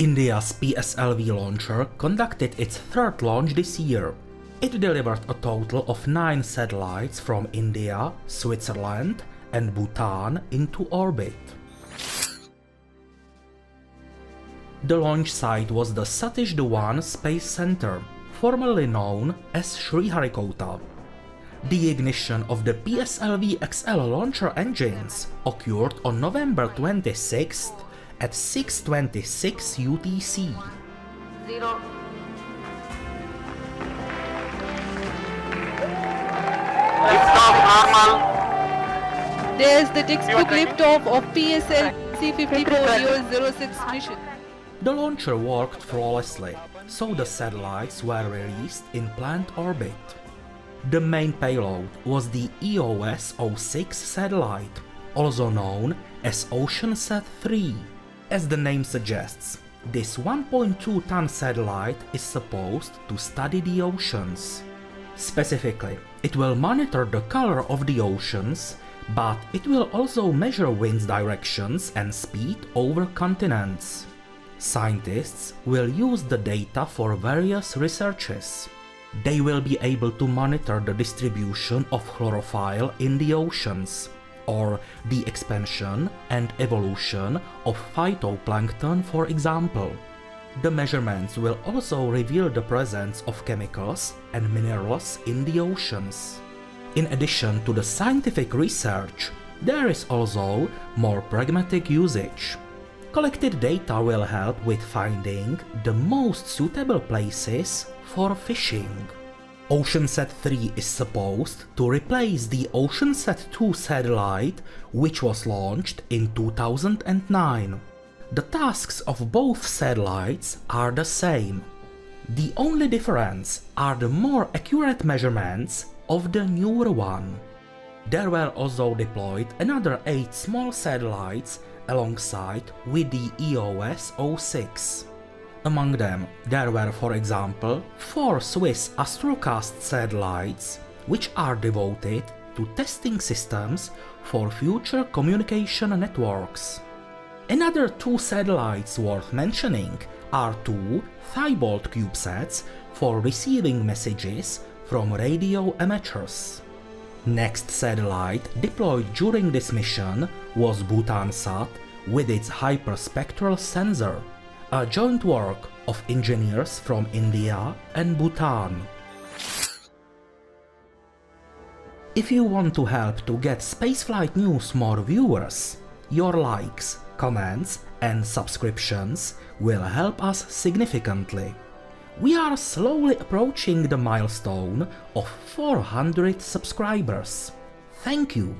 India's PSLV launcher conducted its third launch this year. It delivered a total of 9 satellites from India, Switzerland and Bhutan into orbit. The launch site was the Satish Dhawan Space Center, formerly known as Sriharikota. The ignition of the PSLV XL launcher engines occurred on November 26th at 6.26 UTC. Zero. There's the textbook liftoff of PSLV C-54 mission. The launcher worked flawlessly, so the satellites were released in planned orbit. The main payload was the EOS-06 satellite, also known as OceanSat-3. As the name suggests, this 1.2-ton satellite is supposed to study the oceans. Specifically, it will monitor the color of the oceans, but it will also measure wind directions and speed over continents. Scientists will use the data for various researches. They will be able to monitor the distribution of chlorophyll in the oceans, or the expansion and evolution of phytoplankton for example. The measurements will also reveal the presence of chemicals and minerals in the oceans. In addition to the scientific research, there is also more pragmatic usage. Collected data will help with finding the most suitable places for fishing. OceanSat-3 is supposed to replace the OceanSat-2 satellite which was launched in 2009. The tasks of both satellites are the same. The only difference are the more accurate measurements of the newer one. There were also deployed another 8 small satellites alongside with the EOS-06. Among them, there were for example four Swiss Astrocast satellites, which are devoted to testing systems for future communication networks. Another two satellites worth mentioning are two Thybolt CubeSats for receiving messages from radio amateurs. Next satellite deployed during this mission was Bhutansat with its hyperspectral sensor, a joint work of engineers from India and Bhutan. If you want to help to get spaceflight news more viewers, your likes, comments and subscriptions will help us significantly. We are slowly approaching the milestone of 400 subscribers. Thank you!